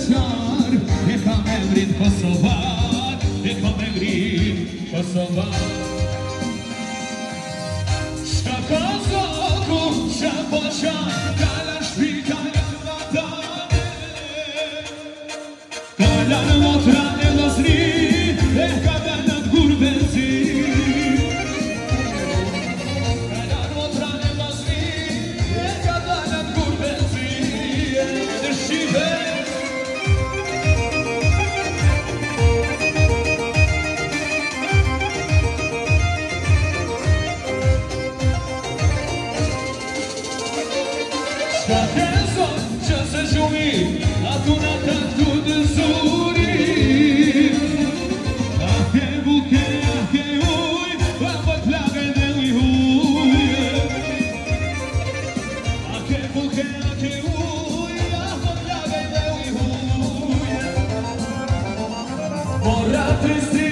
special E ka me ngrit Kosovar E ka me ngrit Kosovar. Shka ka zoku, shka po qan Kala shpi, kala të vatane Kala në Mora tristeza.